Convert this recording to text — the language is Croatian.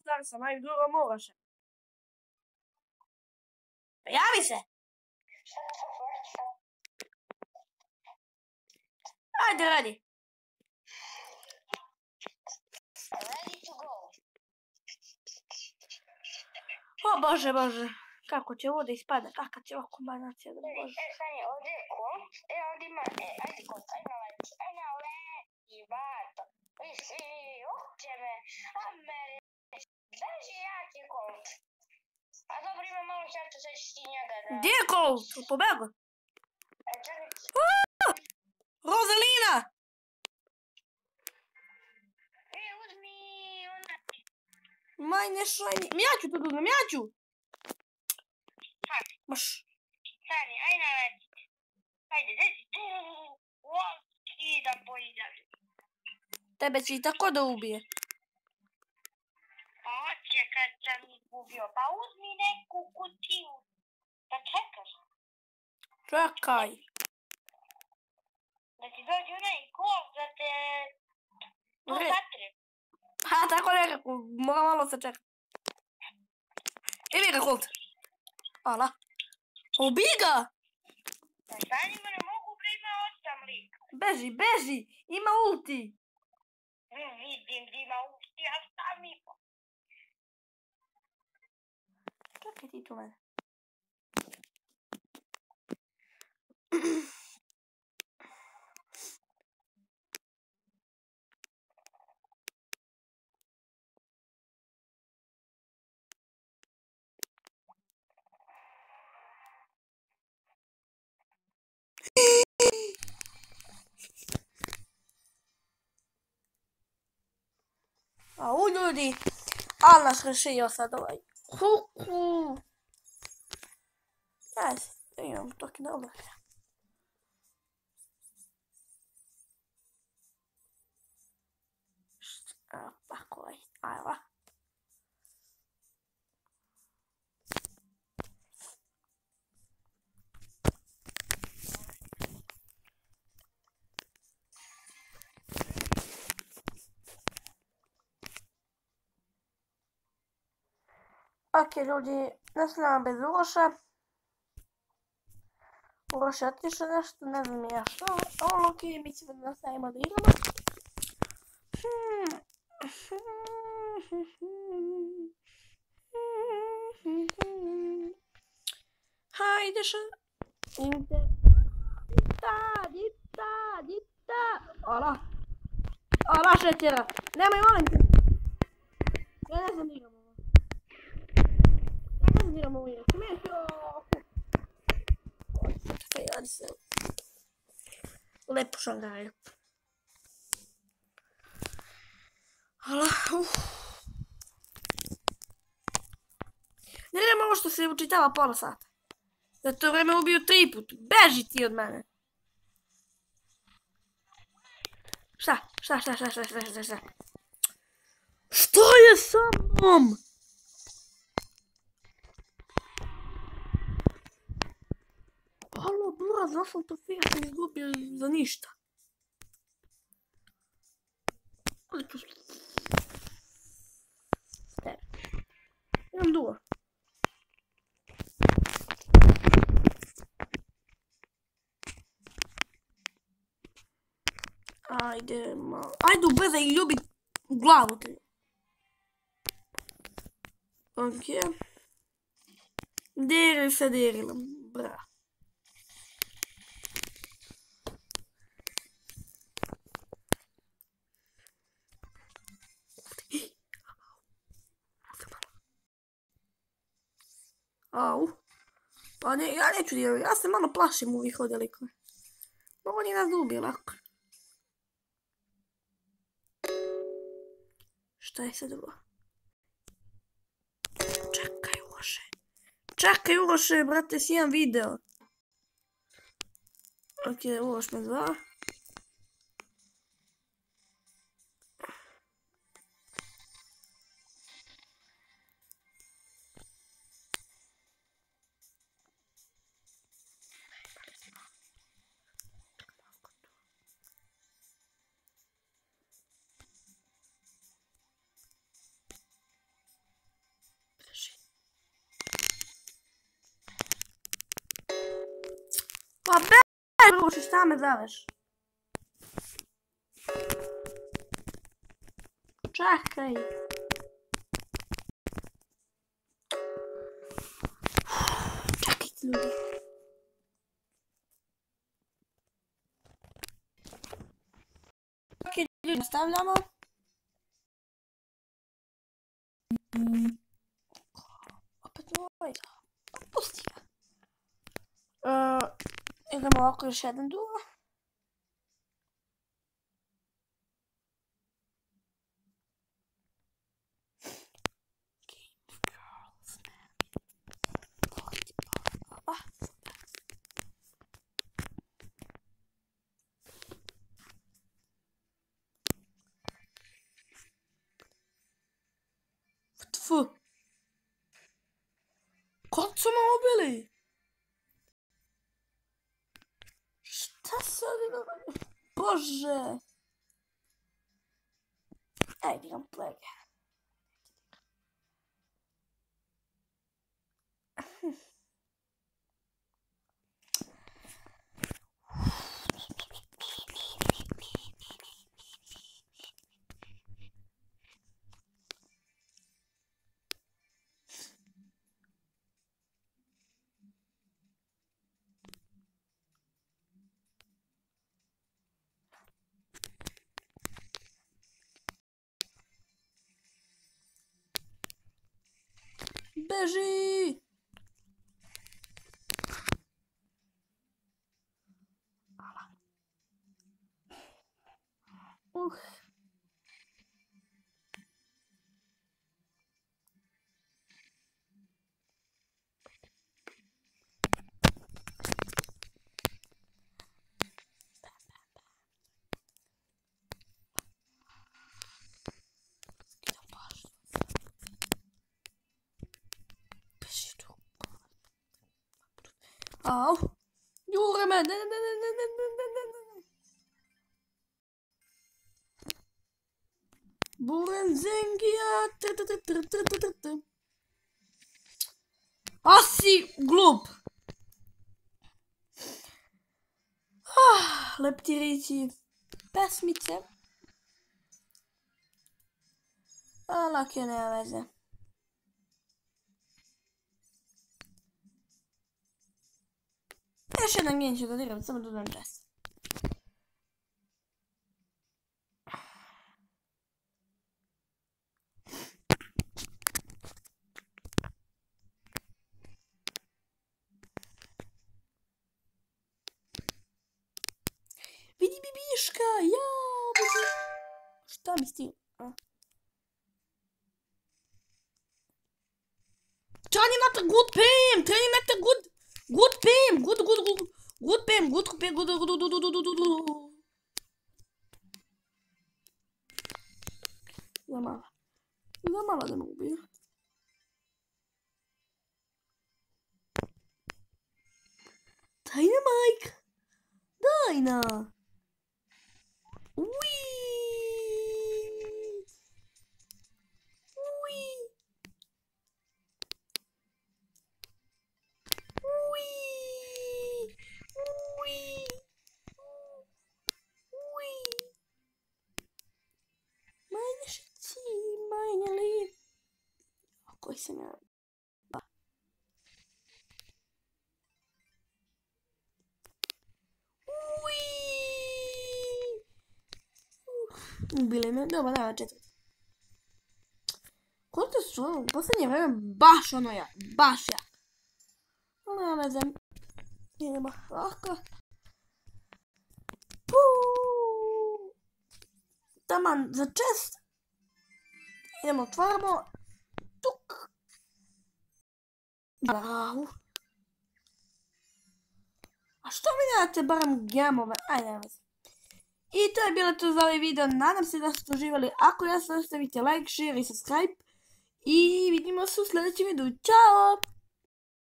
Starsa, maju drugom Uroše. Pa javi se! Ajde, radi. Ready to go. O Bože, Bože. Kako će ovdje ispada, će ovako kombinacija da Bože. e, stani, ovdje je kont, e, ovdje ima, e, ajde kont, ajde na leti, ajde na leti, bato. Visi, uće me, a mene, beži jak je kont. A dobro, ima malo šansu, sad ti njega da... Gdje je Colt? Pobego. Rosalina! e, uzmi ona... Maj ne šajni. Ja ću to da uzmem, ja ću! Hak, Maš. stani, ajde na leti. Ajde, desi, Wow, skida po izađu. Tebe će i tako da ubije. Pa hoće kad sam izgubio, pa uzmi neku kutiju. Pa čekaš. Čekaj. Da ti dođe onaj kol da te tu zatre. Ha, tako nekako. Mora malo se čekati. Evi ga Colt. Ala. Ubij ga! Da stanimo ne mogu bre ima osam lik. Beži, beži! Ima ulti! Vidim da ima usti, a šta mi petit tourman. Ahoj lidi, a naše se jo sadovají. Cucu. ai, eu não tô aqui não, mano. Ah, pacote. Ah, lá. Ok, ljudi, nastavljamo bez Uroša. Uroš je otišao nešto, ne znam ja što. Ali ok, mi ćemo da nastavimo da igramo. Hajde še. Idite. Dita, dita, dita. Ola. Ola šećera. Nemoj, molim te. Ja ne znam igram joko. Čekaj, radi se. Lepo šangaju. Ala, uf. Ne idem ovo što se učitava pola sata. Za to vreme ubiju tri put. Beži ti od mene. Šta? Šta, šta, šta, šta, šta, šta, šta? Što je sa mnom? Alo, buraz, ja sam to fijato izgubio za ništa. Ali. Tebe. Imam duo. Ajde, ma... Ajde, ubrzaj i ljubi u glavu ti. Ok. Deri se derila. Bra. Au. Pa ne, ja neću dirati, ja se malo plašim ovih ovdje likova. Ovo nije nas ubije lako. Šta je sad ovo? Čekaj, Uroše. Čekaj, Uroše, brate, snijem video. Ok, Uroš me zva. Przepraszam, przeczytamy, zależ. Czekaj. Czekaj, ludzie. Jakie ludzie nastawiamy? Jestem okres 7 duo. Tfu. Komm zu Mobile. sorry, no Boże! Ej, biegam plegę. Hmm. Snajperzy! Au. Juremen. Borenzengia. Asi glup. Ah, Leptiriti pesmice. Alakja nevezem. Pierwsze nagięcie do tego, co będę ten czas. Widzi bibiszka, ja! Już tam jest Turning up the good beam! Turning up the good... Good PM, good, good, good, good PM, good PM, good, good, good, good, good, good, good. La mala. La mala Wee. Uh, Ubili me, dobro, daj četvrti. Koliko su ono, u posljednje vreme baš ono ja, baš ja. Ali nema veze. Idemo. Puu. Taman za čest. Idemo, otvaramo. Bravo. A što mi date barem gemove? Ajde, nema. I to je bilo to za ovaj video. Nadam se da ste uživali. Ako ja ostavite like, share i subscribe. I vidimo se u sljedećem videu. Ćao!